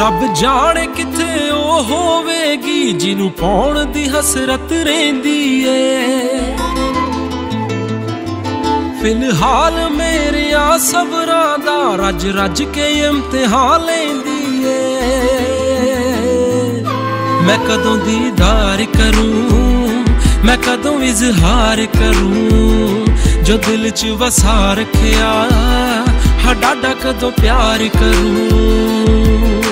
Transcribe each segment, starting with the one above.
ਰੱਬ ਜਾਣੇ ਕਿੱਥੇ ਉਹ ਹੋਵੇਗੀ, ਜਿਹਨੂੰ ਪਾਉਣ ਦੀ ਹਸਰਤ ਰਹਿੰਦੀ ਏ। ਫਿਲਹਾਲ ਮੇਰੇ ਆ ਸਬਰਾਂ ਦਾ ਰੱਜ ਰੱਜ ਕੇ ਇਮਤਿਹਾਨ ਲੈਂਦੀ ਏ। ਮੈਂ ਕਦੋਂ ਦੀਦਾਰ ਕਰੂੰ, ਮੈਂ ਕਦੋਂ ਇਜ਼ਹਾਰ ਕਰੂੰ, ਜੋ ਦਿਲ 'ਚ ਵਸਾ ਰੱਖਿਆ ਹਾ ਡਾਡਾ ਕਦੋਂ ਪਿਆਰ ਕਰੂੰ।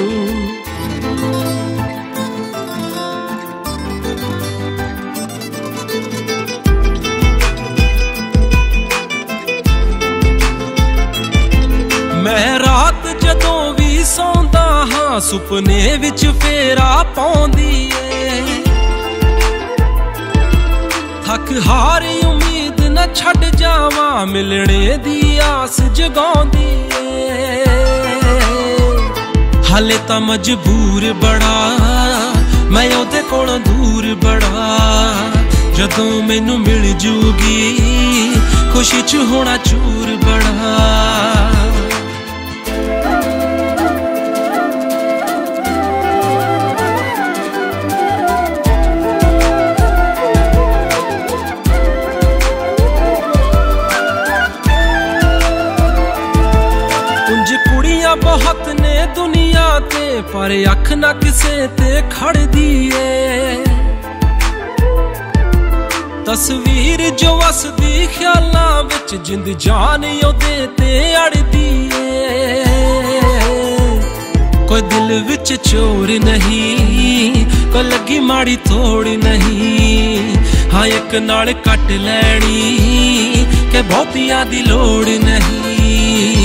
ਸੌਂਦਾ ਸੁਪਨੇ ਵਿੱਚ ਫੇਰਾ ਪਾਉਂਦੀ ਏ। ਥੱਕ ਹਾਰੀ ਉਮੀਦ ਨਾ ਛੱਡ ਜਾਵਾਂ, ਮਿਲਣੇ ਦੀ ਆਸ ਜਗਾਉਂਦੀ ਏ। ਹਾਲੇ ਤਾਂ ਮਜਬੂਰ ਬੜਾ ਮੈਂ ਉਹਦੇ ਕੋਲੋਂ ਦੂਰ ਬੜਾ ਜਦੋਂ ਮੈਨੂੰ ਮਿਲ ਜੂਗੀ, ਖੁਸ਼ੀ ਚ ਹੋਣਾ ਚੂਰ ਬੜਾ ਕੁੜੀਆਂ ਬਹੁਤ ਨੇ ਦੁਨੀਆ ਤੇ, ਪਰ ਅੱਖ ਨਾ ਕਿਸੇ ਤੇ ਖੜਦੀ ਏ। ਤਸਵੀਰ ਜੋ ਵਸਦੀ ਖਿਆਲਾਂ ਵਿੱਚ, ਜਿੰਦ ਜਾਨ ਉਹਦੇ ਤੇ ਅੜਦੀ ਏ। ਕੋਈ ਦਿਲ ਵਿੱਚ ਚੋਰ ਨਹੀਂ, ਕੋਈ ਲੱਗੀ ਮਾੜੀ ਤੋੜ ਨਹੀਂ। ਹਾਂ, ਇੱਕ ਨਾਲ ਕੱਟ ਲੈਣੀ, ਕਿ ਬਹੁਤੀਆਂ ਦੀ ਲੋੜ ਨਹੀਂ।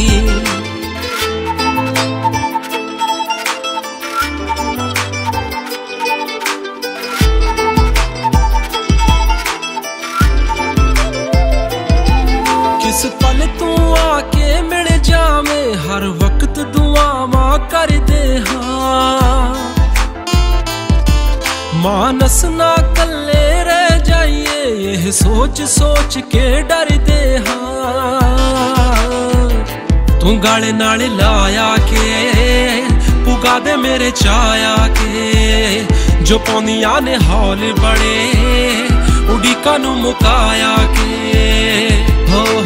ਕਿਸ ਤੂੰ ਆ ਕੇ ਮਿਲ ਜਾਵੇਂ, ਹਰ ਵਕਤ ਦੁਆਵਾਂ ਕਰਦੇ ਹਾਂ। ਮਾਨਸ ਨਾ ਕੱਲੇ ਰਹਿ ਜਾਈਏ, ਇਹ ਸੋਚ ਸੋਚ ਕੇ ਡਰਦੇ ਹਾਂ। ਤੂੰ ਗਾਲੇ ਨਾਲ ਲਾਇਆ ਕੇ, ਪੁਗਾ ਦੇ ਮੇਰੇ ਚਾਇਆ ਕੇ, ਜੋ ਪੌਂਦੀਆਂ ਨੇ ਹੌਲ ਬੜੇ ਉਡੀਕਾਂ ਨੂੰ ਮੁਕਾਇਆ ਕੇ। 哦。